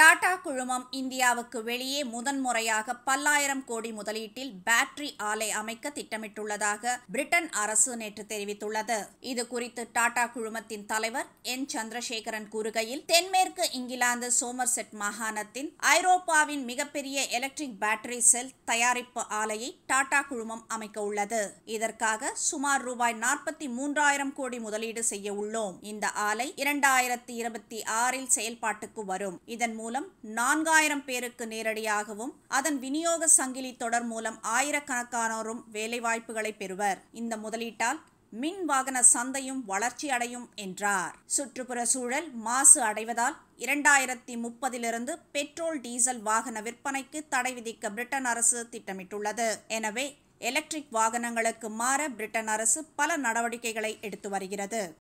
டாடா குழுமம் இந்தியாவுக்கு வெளியே முதன்முறையாக பல்லாயிரம் கோடி முதலீட்டில் பேட்டரி ஆலை அமைக்க திட்டமிட்டுள்ளதாக பிரிட்டன் அரசு நேற்று தெரிவித்துள்ளது. இது குறித்து டாடா குழுமத்தின் தலைவர் என். சந்திரசேகரன் கூறுகையில் தென்மேற்கு இங்கிலாந்து சோமர்செட் மாகாணத்தின் ஐரோப்பாவின் மிகப்பெரிய எலக்ட்ரிக் பேட்டரி செல் தயாரிப்பு ஆலையை டாடா குழுமம் அமைக்க உள்ளது. இதற்காக சுமார் ரூபாய் நாற்பத்தி மூன்றாயிரம் கோடி முதலீடு செய்ய உள்ளோம். இந்த ஆலை இரண்டாயிரத்தி இருபத்தி ஆறில் செயல்பாட்டுக்கு வரும். இதன் மூலம் நான்காயிரம் பேருக்கு நேரடியாகவும் அதன் விநியோக சங்கிலி தொடர் மூலம் ஆயிரக்கணக்கானோரும் வேலைவாய்ப்புகளை பெறுவர். இந்த முதலீட்டால் மின் வாகன சந்தையும் வளர்ச்சி அடையும் என்றார். சுற்றுப்புற சூழல் மாசு அடைவதால் இரண்டாயிரத்தி முப்பதிலிருந்து பெட்ரோல் டீசல் வாகன விற்பனைக்கு தடை விதிக்க பிரிட்டன் அரசு திட்டமிட்டுள்ளது. எனவே எலக்ட்ரிக் வாகனங்களுக்கு மாற பிரிட்டன் அரசு பல நடவடிக்கைகளை எடுத்து வருகிறது.